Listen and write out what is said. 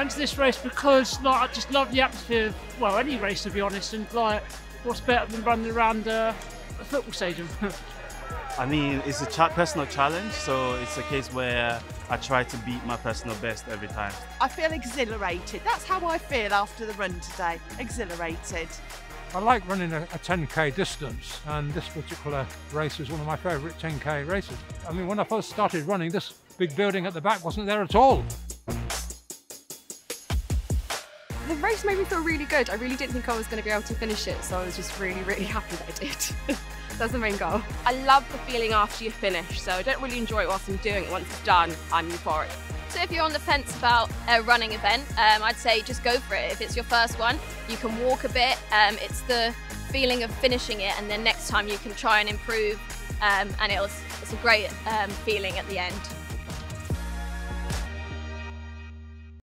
I entered this race because like I just love the atmosphere. Of, well, any race to be honest, and like what's better than running around uh, a football stadium? I mean, it's a cha- personal challenge, so it's a case where I try to beat my personal best every time. I feel exhilarated. That's how I feel after the run today. Exhilarated. I like running a, a 10k distance, and this particular race is one of my favourite 10k races. I mean, when I first started running, this big building at the back wasn't there at all. The race made me feel really good. I really didn't think I was going to be able to finish it, so I was just really, really happy that I did. That's the main goal. I love the feeling after you finish, so I don't really enjoy it whilst I'm doing it. Once it's done, I'm euphoric. So if you're on the fence about a running event, um, I'd say just go for it. If it's your first one, you can walk a bit. Um, it's the feeling of finishing it, and then next time you can try and improve. Um, and it was, it's a great um, feeling at the end.